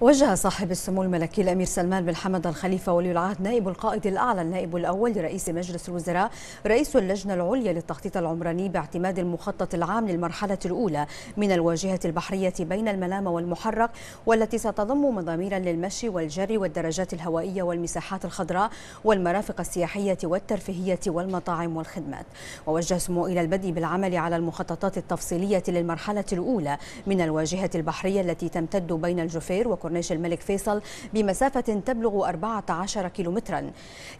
وجه صاحب السمو الملكي الأمير سلمان بن حمد الخليفة ولي العهد نائب القائد الأعلى النائب الأول لرئيس مجلس الوزراء رئيس اللجنة العليا للتخطيط العمراني باعتماد المخطط العام للمرحلة الأولى من الواجهة البحرية بين المنامه والمحرق والتي ستضم مضامير للمشي والجري والدرجات الهوائية والمساحات الخضراء والمرافق السياحية والترفيهية والمطاعم والخدمات. ووجه سمو إلى البدء بالعمل على المخططات التفصيلية للمرحلة الأولى من الواجهة البحرية التي تمتد بين الجفير كورنيش الملك فيصل بمسافة تبلغ 14 كيلومترا.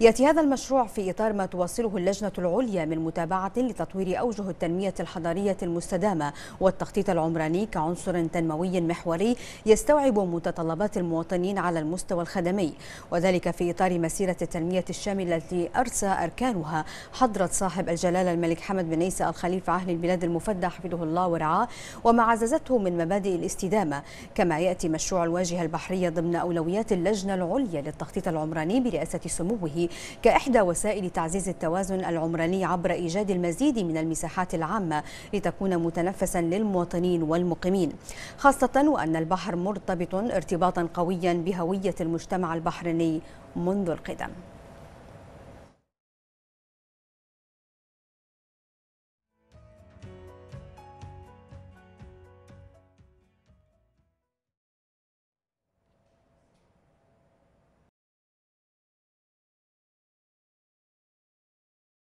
يأتي هذا المشروع في إطار ما توصله اللجنة العليا من متابعة لتطوير أوجه التنمية الحضارية المستدامة. والتخطيط العمراني كعنصر تنموي محوري يستوعب متطلبات المواطنين على المستوى الخدمي. وذلك في إطار مسيرة التنمية الشاملة التي أرسى أركانها حضرة صاحب الجلالة الملك حمد بن عيسى الخليفة أهل البلاد المفدى حفظه الله ورعاه وما عززته من مبادئ الاستدامة. كما يأتي مشروع الواجهة الواجهة البحرية ضمن أولويات اللجنة العليا للتخطيط العمراني برئاسة سموه كإحدى وسائل تعزيز التوازن العمراني عبر إيجاد المزيد من المساحات العامة لتكون متنفسا للمواطنين والمقيمين. خاصة وأن البحر مرتبط ارتباطا قويا بهوية المجتمع البحريني منذ القدم.